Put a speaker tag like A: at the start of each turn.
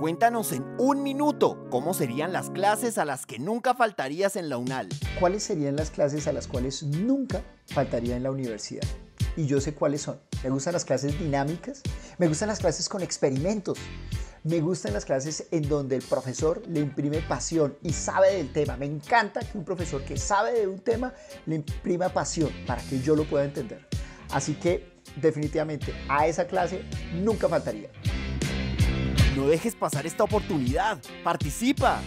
A: Cuéntanos en un minuto cómo serían las clases a las que nunca faltarías en la UNAL.
B: ¿Cuáles serían las clases a las cuales nunca faltaría en la universidad? Y yo sé cuáles son. Me gustan las clases dinámicas, me gustan las clases con experimentos, me gustan las clases en donde el profesor le imprime pasión y sabe del tema. Me encanta que un profesor que sabe de un tema le imprima pasión para que yo lo pueda entender. Así que definitivamente a esa clase nunca faltaría.
A: No dejes pasar esta oportunidad. Participa.